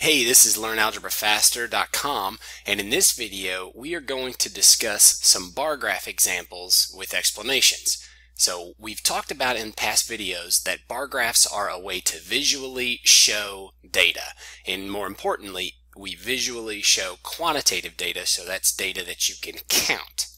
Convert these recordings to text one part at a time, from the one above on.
Hey, this is LearnAlgebraFaster.com and in this video we are going to discuss some bar graph examples with explanations. So we've talked about in past videos that bar graphs are a way to visually show data and more importantly we visually show quantitative data so that's data that you can count.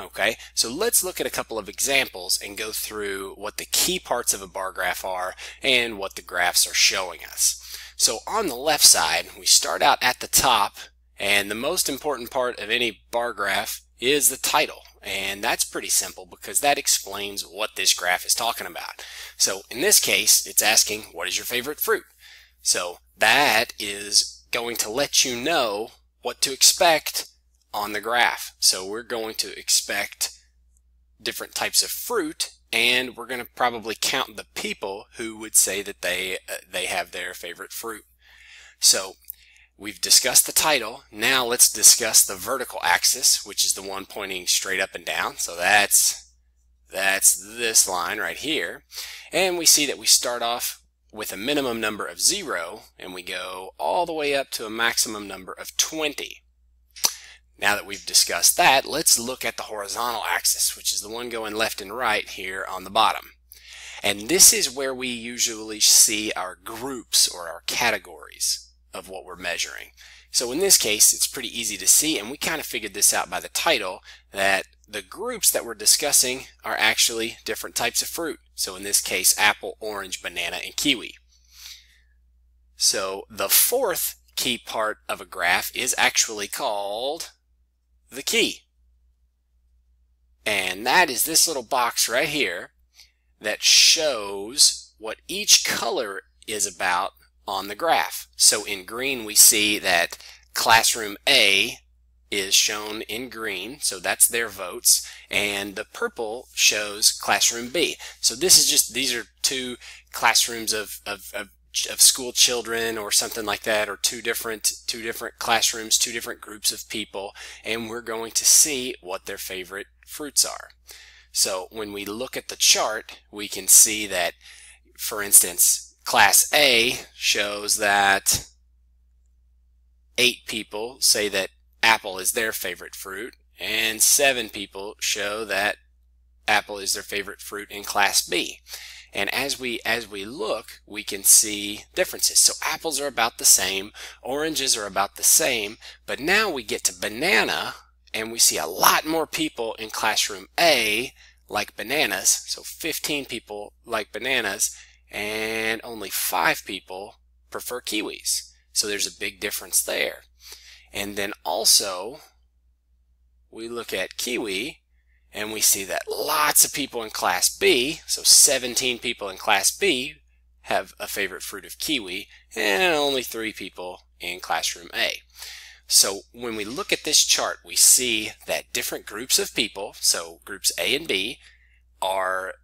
Okay, so let's look at a couple of examples and go through what the key parts of a bar graph are and what the graphs are showing us. So on the left side, we start out at the top, and the most important part of any bar graph is the title. And that's pretty simple because that explains what this graph is talking about. So in this case, it's asking, what is your favorite fruit? So that is going to let you know what to expect on the graph. So we're going to expect different types of fruit and we're going to probably count the people who would say that they uh, they have their favorite fruit. So we've discussed the title. Now let's discuss the vertical axis, which is the one pointing straight up and down. So that's that's this line right here. And we see that we start off with a minimum number of 0 and we go all the way up to a maximum number of 20. Now that we've discussed that, let's look at the horizontal axis, which is the one going left and right here on the bottom. And this is where we usually see our groups or our categories of what we're measuring. So in this case, it's pretty easy to see, and we kind of figured this out by the title, that the groups that we're discussing are actually different types of fruit. So in this case, apple, orange, banana, and kiwi. So the fourth key part of a graph is actually called the key. And that is this little box right here that shows what each color is about on the graph. So in green we see that classroom A is shown in green, so that's their votes, and the purple shows classroom B. So this is just, these are two classrooms of, of, of of school children or something like that or two different two different classrooms two different groups of people and we're going to see what their favorite fruits are. So when we look at the chart we can see that for instance class A shows that eight people say that apple is their favorite fruit and seven people show that apple is their favorite fruit in class B and as we as we look, we can see differences. So apples are about the same, oranges are about the same, but now we get to banana and we see a lot more people in classroom A like bananas. So 15 people like bananas and only 5 people prefer kiwis. So there's a big difference there. And then also we look at kiwi and we see that lots of people in Class B, so 17 people in Class B, have a favorite fruit of kiwi, and only three people in Classroom A. So when we look at this chart, we see that different groups of people, so groups A and B, are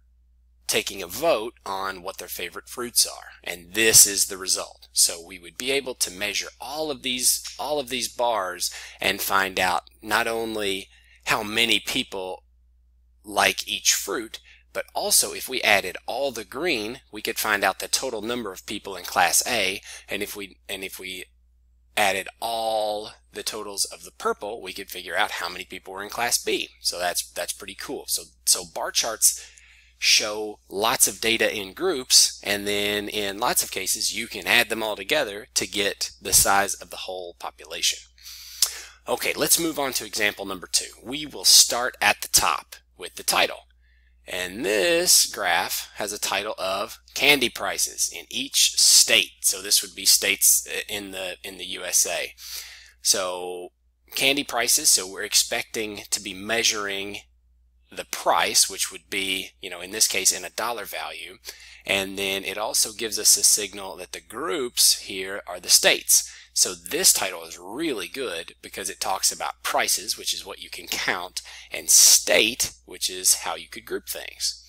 taking a vote on what their favorite fruits are and this is the result so we would be able to measure all of these all of these bars and find out not only how many people like each fruit, but also if we added all the green, we could find out the total number of people in class A, and if we and if we added all the totals of the purple, we could figure out how many people were in class B. So that's that's pretty cool. So so bar charts show lots of data in groups and then in lots of cases you can add them all together to get the size of the whole population. Okay, let's move on to example number two. We will start at the top with the title. And this graph has a title of candy prices in each state. So this would be states uh, in the in the USA. So candy prices, so we're expecting to be measuring the price, which would be, you know, in this case in a dollar value. And then it also gives us a signal that the groups here are the states. So this title is really good because it talks about prices, which is what you can count, and state, which is how you could group things.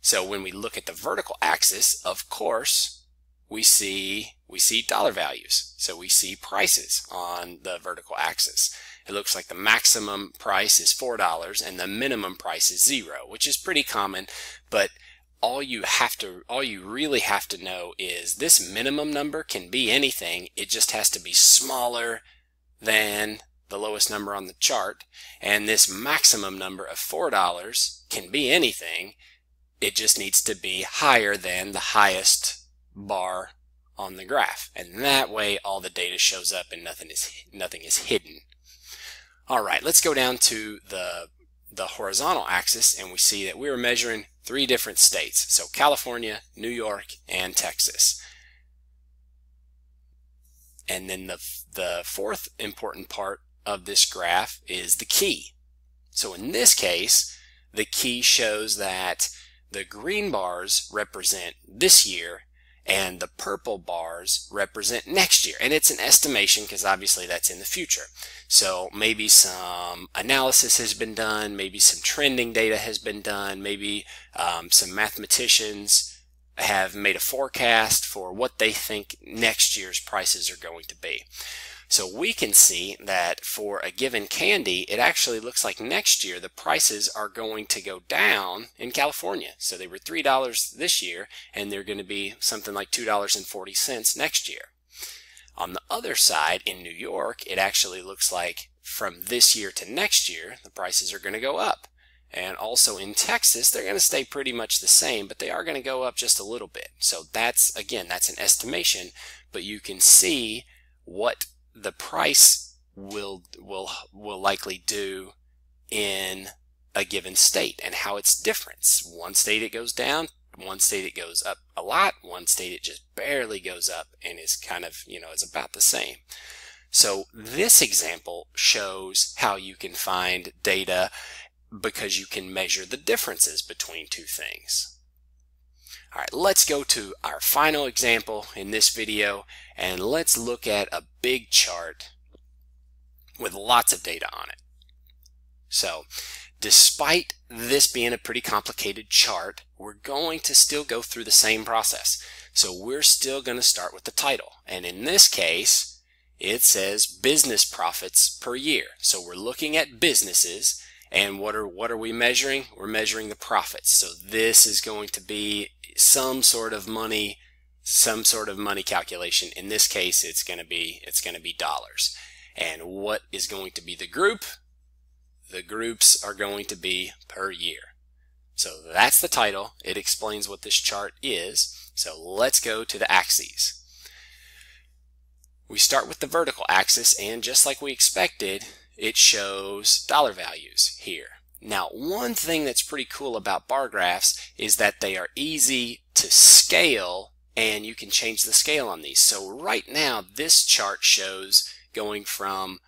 So when we look at the vertical axis, of course, we see we see dollar values. So we see prices on the vertical axis. It looks like the maximum price is $4 and the minimum price is zero, which is pretty common, but all you have to all you really have to know is this minimum number can be anything. It just has to be smaller than the lowest number on the chart. And this maximum number of four dollars can be anything. It just needs to be higher than the highest bar on the graph. And that way all the data shows up and nothing is nothing is hidden. All right let's go down to the the horizontal axis and we see that we were measuring three different states. So California, New York, and Texas. And then the, the fourth important part of this graph is the key. So in this case, the key shows that the green bars represent this year and the purple bars represent next year. And it's an estimation because obviously that's in the future. So maybe some analysis has been done, maybe some trending data has been done, maybe um, some mathematicians have made a forecast for what they think next year's prices are going to be. So we can see that for a given candy, it actually looks like next year the prices are going to go down in California. So they were $3 this year, and they're going to be something like $2.40 next year. On the other side, in New York, it actually looks like from this year to next year, the prices are going to go up. And also in Texas, they're going to stay pretty much the same, but they are going to go up just a little bit. So that's, again, that's an estimation, but you can see what the price will will will likely do in a given state and how it's different. One state it goes down, one state it goes up a lot, one state it just barely goes up and is kind of, you know, is about the same. So this example shows how you can find data because you can measure the differences between two things. All right, let's go to our final example in this video and let's look at a big chart with lots of data on it. So despite this being a pretty complicated chart, we're going to still go through the same process. So we're still going to start with the title. And in this case, it says business profits per year. So we're looking at businesses and what are what are we measuring? We're measuring the profits. So this is going to be some sort of money, some sort of money calculation. In this case, it's going to be, it's going to be dollars. And what is going to be the group? The groups are going to be per year. So that's the title. It explains what this chart is. So let's go to the axes. We start with the vertical axis and just like we expected, it shows dollar values here. Now, one thing that's pretty cool about bar graphs is that they are easy to scale and you can change the scale on these. So right now, this chart shows going from,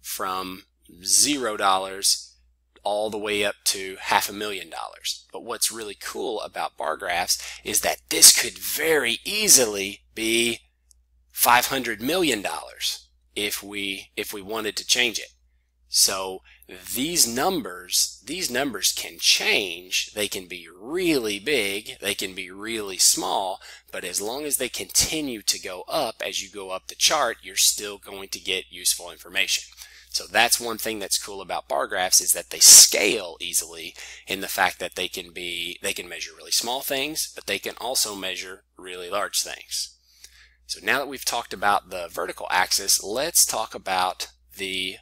from zero dollars all the way up to half a million dollars. But what's really cool about bar graphs is that this could very easily be 500 million dollars if we if we wanted to change it. So these numbers, these numbers can change. They can be really big. They can be really small. But as long as they continue to go up as you go up the chart, you're still going to get useful information. So that's one thing that's cool about bar graphs is that they scale easily in the fact that they can be, they can measure really small things, but they can also measure really large things. So now that we've talked about the vertical axis, let's talk about the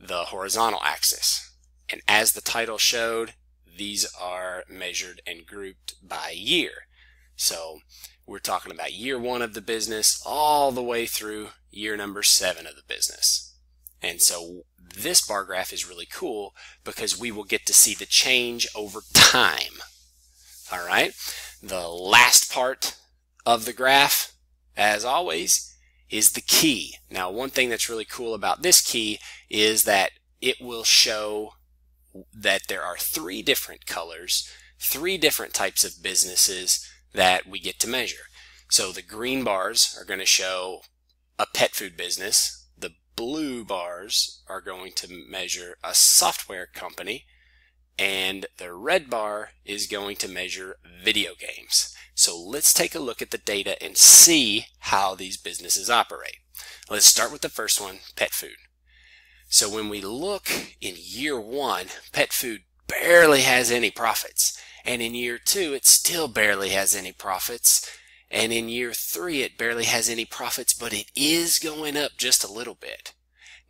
the horizontal axis. And as the title showed, these are measured and grouped by year. So we're talking about year one of the business all the way through year number seven of the business. And so this bar graph is really cool because we will get to see the change over time. All right. The last part of the graph, as always, is the key. Now, one thing that's really cool about this key is that it will show that there are three different colors, three different types of businesses that we get to measure. So the green bars are going to show a pet food business. The blue bars are going to measure a software company. And the red bar is going to measure video games. So let's take a look at the data and see how these businesses operate. Let's start with the first one, pet food. So when we look in year one, pet food barely has any profits. And in year two, it still barely has any profits. And in year three, it barely has any profits, but it is going up just a little bit.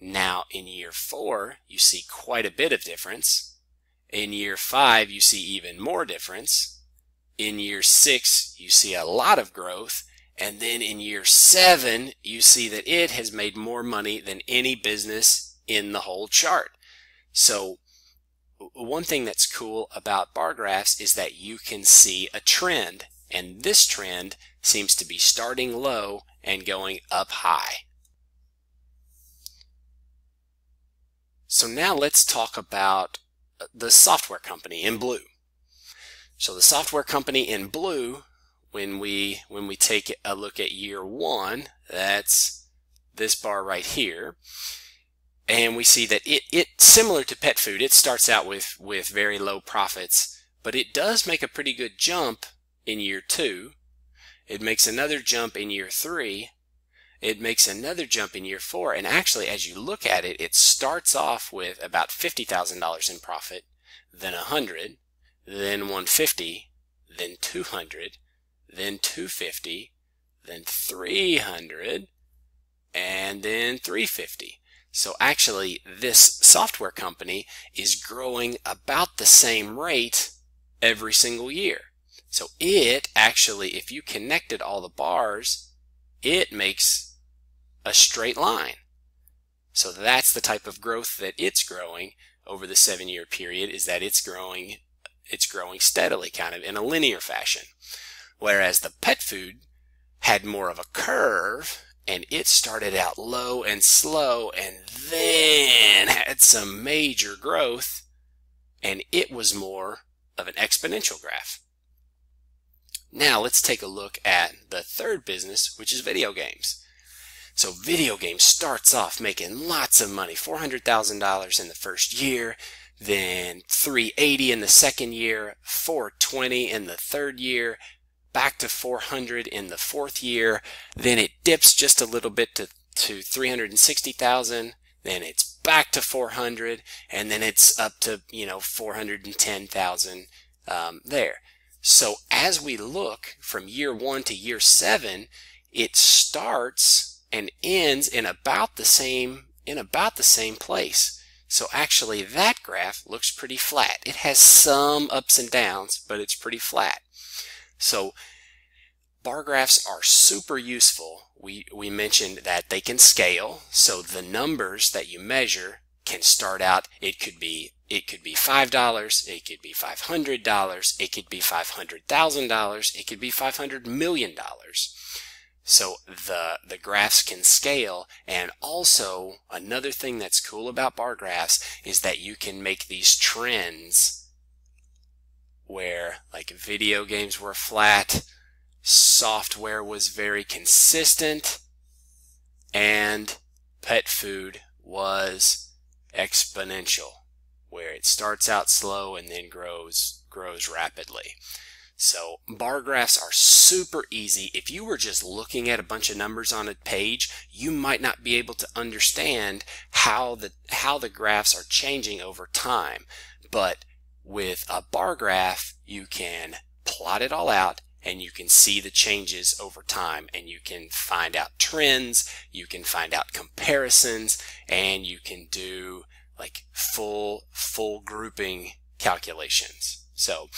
Now, in year four, you see quite a bit of difference. In year five, you see even more difference. In year six, you see a lot of growth. And then in year seven, you see that it has made more money than any business in the whole chart. So one thing that's cool about bar graphs is that you can see a trend and this trend seems to be starting low and going up high. So now let's talk about uh, the software company in blue. So the software company in blue, when we when we take a look at year one, that's this bar right here, and we see that it, it similar to pet food, it starts out with with very low profits, but it does make a pretty good jump in year two. It makes another jump in year three. It makes another jump in year four. And actually, as you look at it, it starts off with about $50,000 in profit, then a 100, then 150, then 200, then 250, then 300, and then 350. So actually, this software company is growing about the same rate every single year. So it actually, if you connected all the bars, it makes a straight line. So that's the type of growth that it's growing over the seven year period is that it's growing, it's growing steadily kind of in a linear fashion. Whereas the pet food had more of a curve and it started out low and slow and then had some major growth and it was more of an exponential graph. Now let's take a look at the third business, which is video games. So video games starts off making lots of money, $400,000 in the first year, then 380 in the second year, 420 in the third year, back to 400 in the fourth year, then it dips just a little bit to, to 360,000, then it's back to 400, and then it's up to, you know, 410,000 um, there. So as we look from year one to year seven, it starts and ends in about the same in about the same place. So actually that graph looks pretty flat. It has some ups and downs, but it's pretty flat. So bar graphs are super useful. We, we mentioned that they can scale. So the numbers that you measure can start out, it could be it could be $5, it could be $500, it could be $500,000, it could be $500 million. So the, the graphs can scale and also another thing that's cool about bar graphs is that you can make these trends where like video games were flat, software was very consistent, and pet food was exponential where it starts out slow and then grows grows rapidly. So bar graphs are super easy. If you were just looking at a bunch of numbers on a page, you might not be able to understand how the how the graphs are changing over time. But with a bar graph, you can plot it all out and you can see the changes over time and you can find out trends, you can find out comparisons, and you can do like full, full grouping calculations. So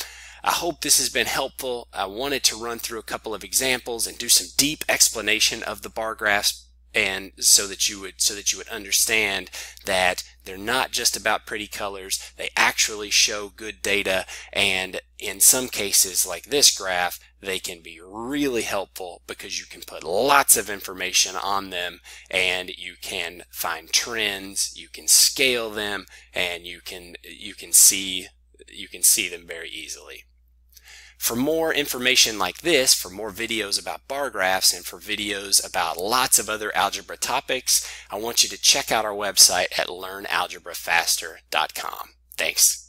I hope this has been helpful. I wanted to run through a couple of examples and do some deep explanation of the bar graphs and so that you would so that you would understand that they're not just about pretty colors. They actually show good data. And in some cases like this graph they can be really helpful because you can put lots of information on them and you can find trends you can scale them and you can you can see you can see them very easily for more information like this, for more videos about bar graphs and for videos about lots of other algebra topics, I want you to check out our website at learnalgebrafaster.com. Thanks.